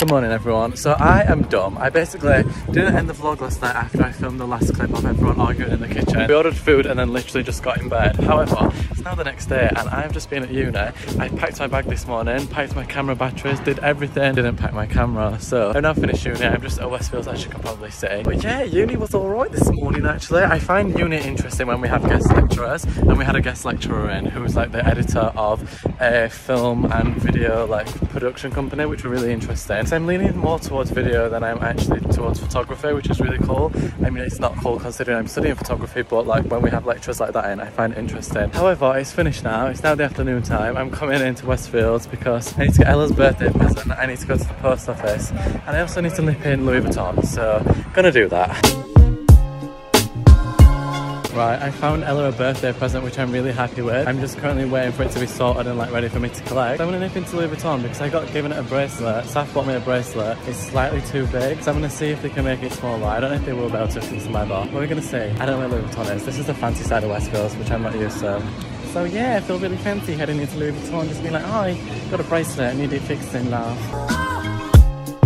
Good morning everyone. So I am dumb. I basically didn't end the vlog last night after I filmed the last clip of everyone arguing in the kitchen. We ordered food and then literally just got in bed. However, it's now the next day and I've just been at uni. I packed my bag this morning, packed my camera batteries, did everything, didn't pack my camera. So I've now finished uni. I'm just at Westfields as you can probably see. But yeah, uni was alright this morning actually. I find uni interesting when we have guest lecturers and we had a guest lecturer in who was like the editor of a film and video like production company which were really interesting. So I'm leaning more towards video than I'm actually towards photography, which is really cool. I mean, it's not cool considering I'm studying photography, but like when we have lectures like that in, I find it interesting. However, it's finished now. It's now the afternoon time. I'm coming into Westfields because I need to get Ella's birthday present. I need to go to the post office and I also need to nip in Louis Vuitton. So, gonna do that. Right, I found Ella a birthday present which I'm really happy with. I'm just currently waiting for it to be sorted and like ready for me to collect. I'm gonna nip into Louis Vuitton because I got given it a bracelet. Saf bought me a bracelet. It's slightly too big. So I'm gonna see if they can make it smaller. I don't know if they will be able to since my bar. But we're gonna see. I don't know where Louis Vuitton is. This is the fancy side of Westfields, which I'm not used to. So yeah, I feel really fancy heading into Louis Vuitton, just being like, oh, hi, got a bracelet, I need it fixed in love.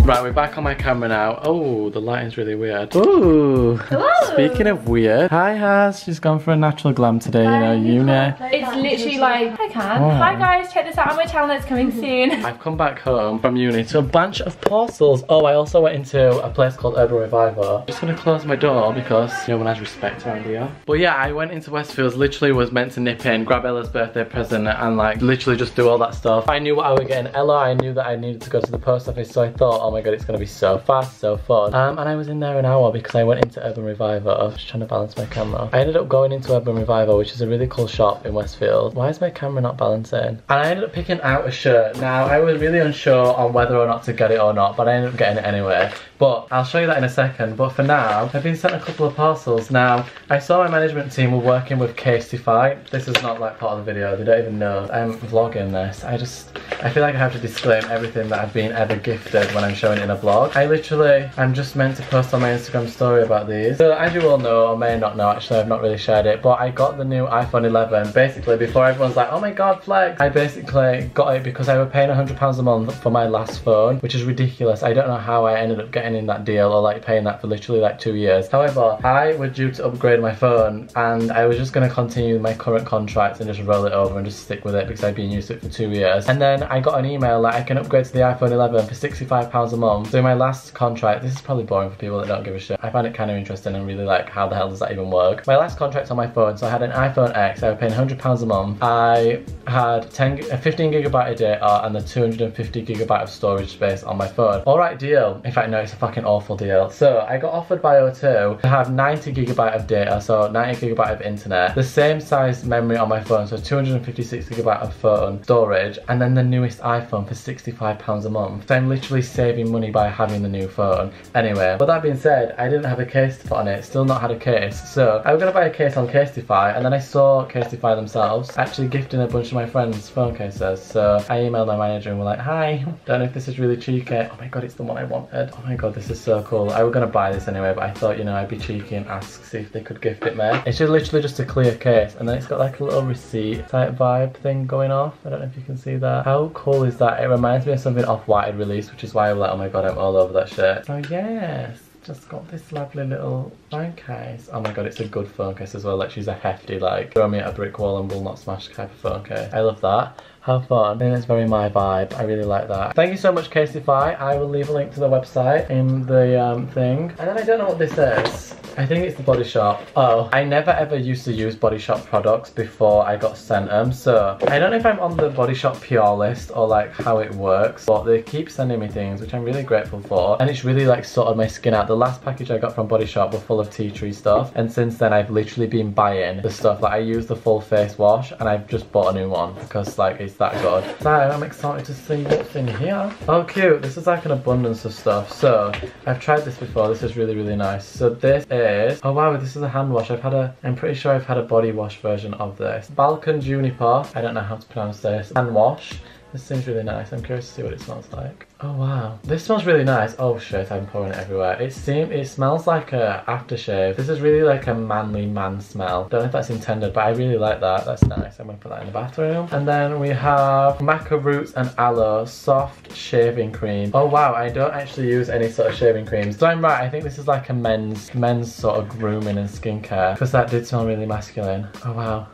Right, we're back on my camera now. Oh, the lighting's really weird. Ooh. Speaking of weird, hi Has. She's gone for a natural glam today, you know, uni. It's literally like, I Can. Oh. Hi guys, check this out on my channel, it's coming soon. I've come back home from uni to a bunch of parcels. Oh, I also went into a place called Urban Revivo. Just gonna close my door because no one has respect around here. But yeah, I went into Westfields, literally was meant to nip in, grab Ella's birthday present and like literally just do all that stuff. I knew what I was getting Ella, I knew that I needed to go to the post office, so I thought, oh my god, it's gonna be so fast, so fun. Um, and I was in there an hour because I went into Urban Revivo. I was trying to balance my camera. I ended up going into Urban Revivo, which is a really cool shop in Westfield. Why is my camera not balancing? And I ended up picking out a shirt. Now, I was really unsure on whether or not to get it or not, but I ended up getting it anyway. But I'll show you that in a second. But for now, I've been sent a couple of parcels. Now, I saw my management team were working with Casetify. This is not like part of the video. They don't even know I'm vlogging this. I just, I feel like I have to disclaim everything that I've been ever gifted when I'm showing it in a vlog. I literally, I'm just meant to post on my Instagram story about these. So as you all know, or may not know, actually I've not really shared it, but I got the new iPhone 11 basically before everyone's like, oh my god, Flex. I basically got it because I was paying £100 a month for my last phone, which is ridiculous. I don't know how I ended up getting getting in that deal or like paying that for literally like two years. However, I was due to upgrade my phone and I was just going to continue my current contract and just roll it over and just stick with it because I've been used to it for two years. And then I got an email that I can upgrade to the iPhone 11 for £65 a month. So my last contract, this is probably boring for people that don't give a shit. I find it kind of interesting and really like how the hell does that even work? My last contract on my phone, so I had an iPhone X, I was paying £100 a month. I had 10, 15 gigabyte of data uh, and the 250 gigabyte of storage space on my phone. Alright deal. In fact no, it's fucking awful deal. So I got offered by O2 to have 90 gigabyte of data, so 90 gigabyte of internet, the same size memory on my phone, so 256 gigabyte of phone storage, and then the newest iPhone for 65 pounds a month. So I'm literally saving money by having the new phone. Anyway, but that being said, I didn't have a case to put on it, still not had a case. So I was gonna buy a case on Casetify, and then I saw Casetify themselves actually gifting a bunch of my friends phone cases. So I emailed my manager and we're like, hi, don't know if this is really cheeky. Oh my god, it's the one I wanted. Oh my god, this is so cool. I was gonna buy this anyway, but I thought, you know, I'd be cheeky and ask, see if they could gift it me. It's just literally just a clear case, and then it's got like a little receipt type vibe thing going off. I don't know if you can see that. How cool is that? It reminds me of something Off-White had released, which is why I'm like, oh my god, I'm all over that shit. So yes just got this lovely little phone case. Oh my god, it's a good phone case as well. Like she's a hefty, like throw me at a brick wall and will not smash type of phone case. I love that. Have fun. Think it's very my vibe. I really like that. Thank you so much, Casetify. I will leave a link to the website in the um, thing. And then I don't know what this is. I think it's the Body Shop. Oh, I never ever used to use Body Shop products before I got sent them. So I don't know if I'm on the Body Shop PR list or like how it works, but they keep sending me things, which I'm really grateful for. And it's really like sorted my skin out. The last package I got from Body Shop were full of tea tree stuff. And since then I've literally been buying the stuff. Like I use the full face wash and I've just bought a new one because like it's that good. So I'm excited to see what's in here. Oh cute, this is like an abundance of stuff. So I've tried this before. This is really, really nice. So this is oh wow, this is a hand wash. I've had a, I'm pretty sure I've had a body wash version of this. Balkan Juniper, I don't know how to pronounce this, hand wash. This seems really nice. I'm curious to see what it smells like. Oh wow. This smells really nice. Oh shit, I'm pouring it everywhere. It seems it smells like a aftershave. This is really like a manly man smell. Don't know if that's intended, but I really like that. That's nice. I'm gonna put that in the bathroom. And then we have maca roots and aloe soft shaving cream. Oh wow, I don't actually use any sort of shaving creams. So I'm right, I think this is like a men's men's sort of grooming and skincare because that did smell really masculine. Oh wow.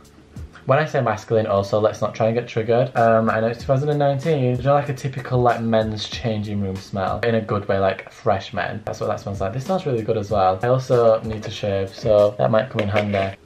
When I say masculine also, let's not try and get triggered. Um, I know it's 2019. You know like a typical like men's changing room smell? In a good way, like fresh men. That's what that smells like. This smells really good as well. I also need to shave, so that might come in handy.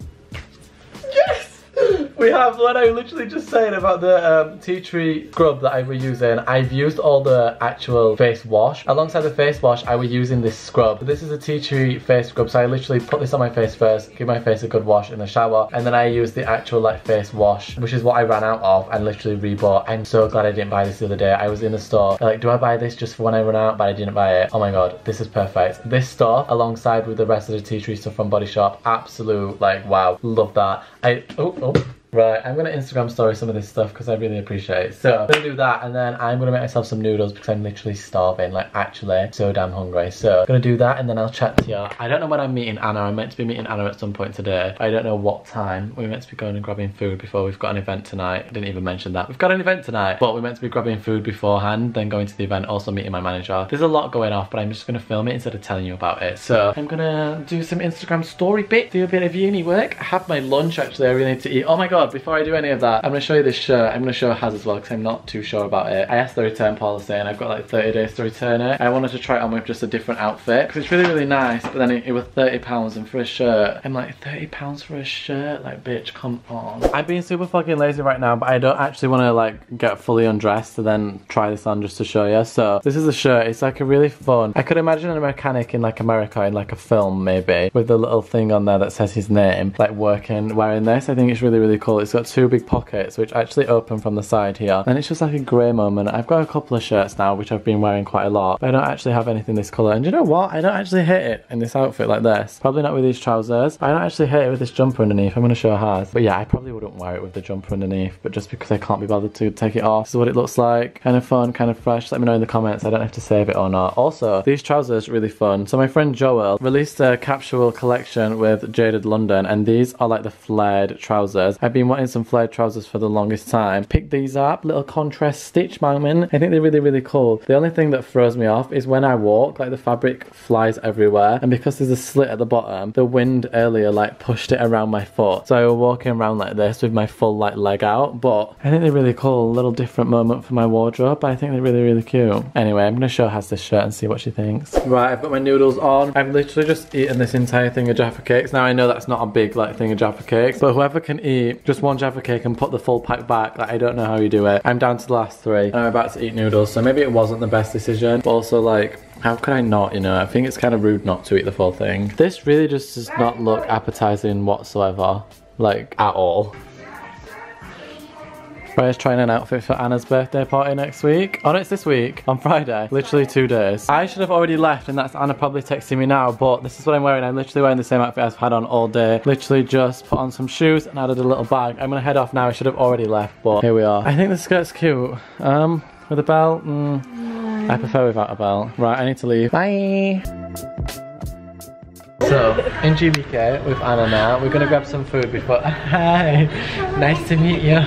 We have what I literally just said about the um, tea tree scrub that I was using. I've used all the actual face wash. Alongside the face wash, I was using this scrub. This is a tea tree face scrub, so I literally put this on my face first, give my face a good wash in the shower, and then I use the actual like face wash, which is what I ran out of and literally rebought. I'm so glad I didn't buy this the other day. I was in the store, like, do I buy this just for when I run out? But I didn't buy it. Oh my god, this is perfect. This stuff, alongside with the rest of the tea tree stuff from Body Shop, absolute, like, wow, love that. I, oh, oh. Right, I'm gonna Instagram story some of this stuff because I really appreciate it. So I'm gonna do that and then I'm gonna make myself some noodles because I'm literally starving, like actually so damn hungry. So I'm gonna do that and then I'll chat to you. I don't know when I'm meeting Anna. I'm meant to be meeting Anna at some point today. I don't know what time. We're meant to be going and grabbing food before we've got an event tonight. I didn't even mention that. We've got an event tonight, but we're meant to be grabbing food beforehand, then going to the event, also meeting my manager. There's a lot going off, but I'm just gonna film it instead of telling you about it. So I'm gonna do some Instagram story bit, do a bit of uni work, have my lunch actually. I really need to eat. Oh my god, before I do any of that, I'm gonna show you this shirt. I'm gonna show Haz as well because I'm not too sure about it. I asked the return policy and I've got like 30 days to return it. I wanted to try it on with just a different outfit because it's really, really nice. But then it, it was 30 pounds and for a shirt, I'm like 30 pounds for a shirt? Like bitch, come on. I'm being super fucking lazy right now, but I don't actually want to like get fully undressed to then try this on just to show you. So this is a shirt. It's like a really fun. I could imagine a mechanic in like America in like a film maybe with the little thing on there that says his name, like working wearing this. I think it's really, really cool. It's got two big pockets which actually open from the side here and it's just like a grey moment. I've got a couple of shirts now which I've been wearing quite a lot but I don't actually have anything this colour and you know what? I don't actually hate it in this outfit like this. Probably not with these trousers. I don't actually hate it with this jumper underneath. I'm going to show Haz. But yeah, I probably wouldn't wear it with the jumper underneath but just because I can't be bothered to take it off. This is what it looks like. Kind of fun, kind of fresh. Let me know in the comments. I don't have to save it or not. Also, these trousers really fun. So my friend Joel released a capsule collection with Jaded London and these are like the flared trousers. I've been wanting some flared trousers for the longest time. Picked these up, little contrast stitch moment. I think they're really, really cool. The only thing that throws me off is when I walk, like the fabric flies everywhere. And because there's a slit at the bottom, the wind earlier like pushed it around my foot. So I was walking around like this with my full like leg out. But I think they're really cool. A little different moment for my wardrobe. I think they're really, really cute. Anyway, I'm gonna show Haz this shirt and see what she thinks. Right, I've got my noodles on. I've literally just eaten this entire thing of Jaffa cakes. Now I know that's not a big like thing of Jaffa cakes, but whoever can eat just one Jaffa cake and put the full pack back, like I don't know how you do it. I'm down to the last three and I'm about to eat noodles, so maybe it wasn't the best decision, but also like how could I not, you know? I think it's kind of rude not to eat the full thing. This really just does not look appetizing whatsoever, like at all. Freya's trying an outfit for Anna's birthday party next week. Oh no, it's this week, on Friday. Literally two days. I should have already left and that's Anna probably texting me now, but this is what I'm wearing. I'm literally wearing the same outfit I've had on all day. Literally just put on some shoes and added a little bag. I'm gonna head off now. I should have already left, but here we are. I think the skirt's cute. Um, with a belt, mm, I prefer without a belt. Right, I need to leave. Bye. So, in GBK with Anna now, we're gonna grab some food before- Hi! Nice to meet you.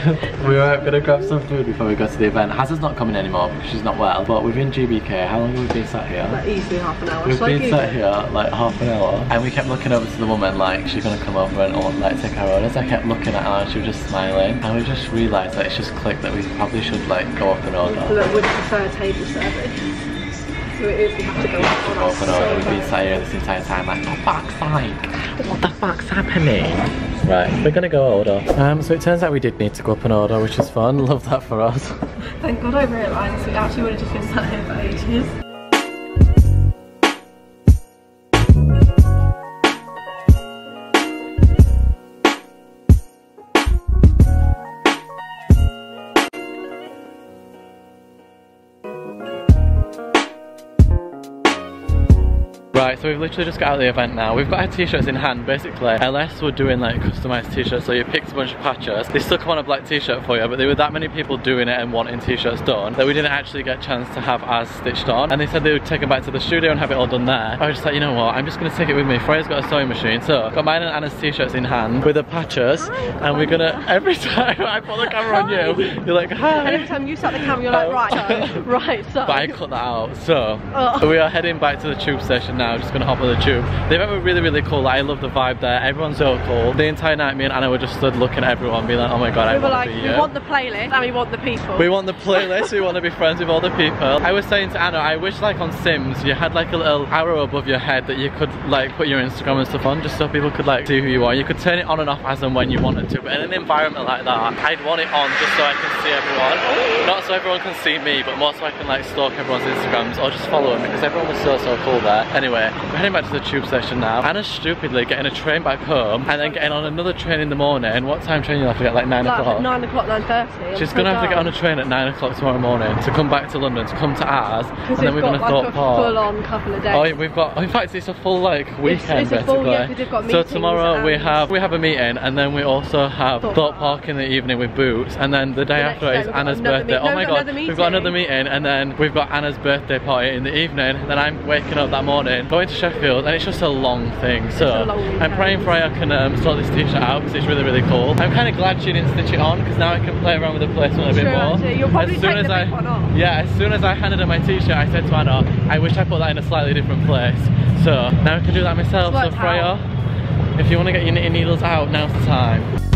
We were gonna grab some food before we go to the event. Hazard's not coming anymore because she's not well, but we've been GBK. How long have we been sat here? Like easily half an hour. We've like been you- sat here like half an hour and we kept looking over to the woman like she's gonna come over and or, like take our orders. I kept looking at her and she was just smiling and we just realised that it's just clicked that we probably should like go up and So order. that would prefer table service. So it is, we have to go up on Go our up and order. We've been sat here this entire time like for fuck's sake, what the fuck's happening? Right, we're gonna go order. Um, so it turns out we did need to go up and order, which is fun. Love that for us. Thank God I realised we actually would have just been sat here for ages. Right, so we've literally just got out of the event now. We've got our t-shirts in hand, basically. LS were doing like customized t-shirts, so you picked a bunch of patches. They still come on a black t-shirt for you, but there were that many people doing it and wanting t-shirts done that we didn't actually get a chance to have ours stitched on. And they said they would take them back to the studio and have it all done there. I was just like, you know what, I'm just gonna take it with me. Freya's got a sewing machine, so got mine and Anna's t-shirts in hand with the patches, and we're gonna, every time I put the camera on you, you're like, hi. And every time you start the camera, you're like, oh. right, so, right, so. But I cut that out, so Oh. we are heading back to the tube station now. I'm just gonna hop on the tube. The event was really, really cool. Like, I love the vibe there. Everyone's so cool. The entire night, me and Anna were just stood looking at everyone, being like, "Oh my god, I we were want like, we here." want the playlist and we want the people. We want the playlist, we want to be friends with all the people. I was saying to Anna, I wish like on Sims you had like a little arrow above your head that you could like put your Instagram and stuff on just so people could like see who you are. You could turn it on and off as and when you wanted to, but in an environment like that, I'd want it on just so I can see everyone. Not so everyone can see me, but more so I can like stalk everyone's Instagrams or just follow them because everyone was so, so cool there. Anyway, we're heading back to the tube station now. Anna's stupidly getting a train back home and then getting on another train in the morning. What time train you have to get? Like 9 o'clock? like o'clock? 9 o'clock, 9.30. She's gonna have to get on a train at 9 o'clock tomorrow morning to come back to London, to come to ours, and then we've we're got gonna like Thorpe Park. full on couple of days. Oh, yeah, we've got. Oh, in fact, it's a full like weekend it's a full- basically. yeah, 'cause we've got so tomorrow we have we have a meeting, and then we also have Thought Thorpe Park. In the evening with Boots, and then the day The after is Anna's birthday. oh no, my god, we've got another meeting, and then we've got Anna's birthday party in the evening. Then I'm waking up that morning, going to Sheffield, and it's just a long thing. So I'm praying Freya can um, sort this t-shirt out because it's really really cool. I'm kind of glad she didn't stitch it on because now I can play around with the placement a bit more. actually. You'll probably as soon as I, big one off. Yeah, as soon as I handed her my t-shirt, I said to Anna, I wish I put that in a slightly different place. So now I can do that myself. So Freya, if you want to get your knitting needles out, now's the time.